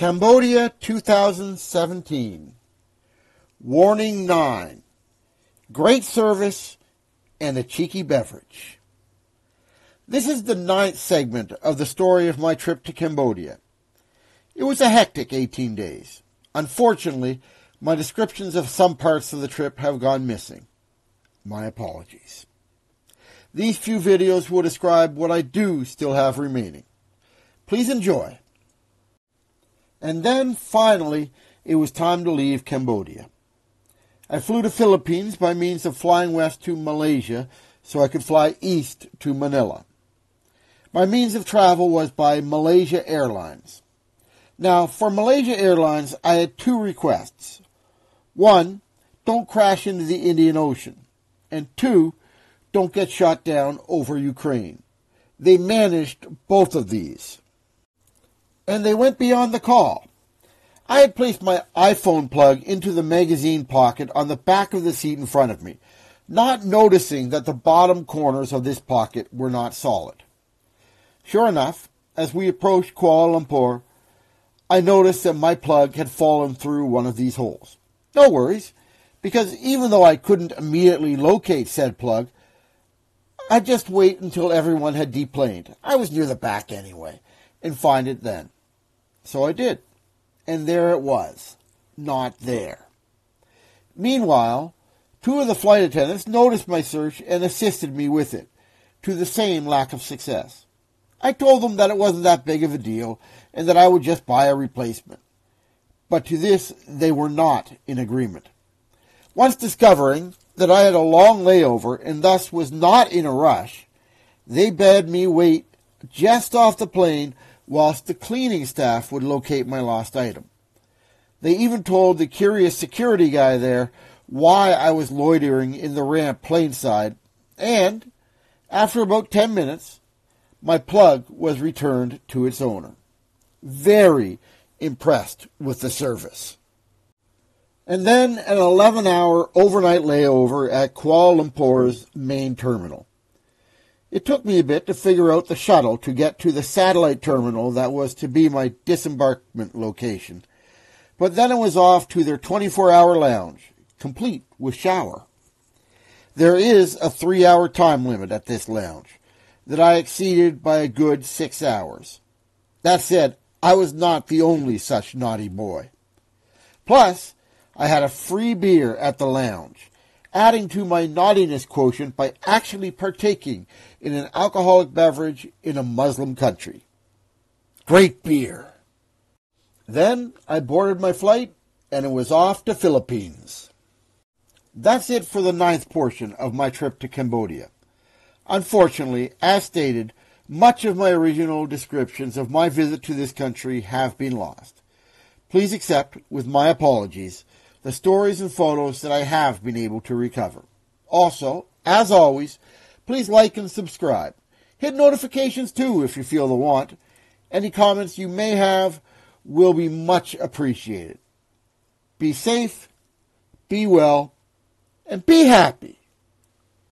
Cambodia 2017. Warning 9. Great service and a cheeky beverage. This is the ninth segment of the story of my trip to Cambodia. It was a hectic 18 days. Unfortunately, my descriptions of some parts of the trip have gone missing. My apologies. These few videos will describe what I do still have remaining. Please enjoy. And then, finally, it was time to leave Cambodia. I flew to the Philippines by means of flying west to Malaysia so I could fly east to Manila. My means of travel was by Malaysia Airlines. Now, for Malaysia Airlines, I had two requests. One, don't crash into the Indian Ocean. And two, don't get shot down over Ukraine. They managed both of these. And they went beyond the call. I had placed my iPhone plug into the magazine pocket on the back of the seat in front of me, not noticing that the bottom corners of this pocket were not solid. Sure enough, as we approached Kuala Lumpur, I noticed that my plug had fallen through one of these holes. No worries, because even though I couldn't immediately locate said plug, I'd just wait until everyone had deplaned. I was near the back anyway, and find it then. So I did. And there it was. Not there. Meanwhile, two of the flight attendants noticed my search and assisted me with it, to the same lack of success. I told them that it wasn't that big of a deal and that I would just buy a replacement. But to this they were not in agreement. Once discovering that I had a long layover and thus was not in a rush, they bade me wait just off the plane whilst the cleaning staff would locate my lost item. They even told the curious security guy there why I was loitering in the ramp planeside, and after about ten minutes, my plug was returned to its owner. Very impressed with the service. And then an 11 hour overnight layover at Kuala Lumpur's main terminal. It took me a bit to figure out the shuttle to get to the satellite terminal that was to be my disembarkment location. But then it was off to their 24 hour lounge, complete with shower. There is a three hour time limit at this lounge that I exceeded by a good six hours. That said, I was not the only such naughty boy. Plus, I had a free beer at the lounge, adding to my naughtiness quotient by actually partaking in an alcoholic beverage in a Muslim country. Great beer. Then I boarded my flight and it was off to Philippines. That's it for the ninth portion of my trip to Cambodia. Unfortunately, as stated, much of my original descriptions of my visit to this country have been lost. Please accept, with my apologies, the stories and photos that I have been able to recover. Also, as always, please like and subscribe. Hit notifications too if you feel the want. Any comments you may have will be much appreciated. Be safe, be well, and be happy.